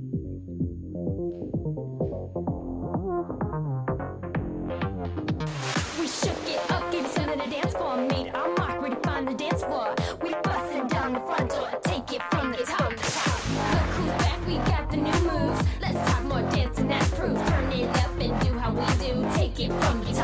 We shook it up, gave something to dance floor, made our mark, ready to find the dance floor. We busted down the front door, take it from the top. Look who's back, we got the new moves. Let's talk more dancing, that's proof. Turn it up and do how we do, take it from the top.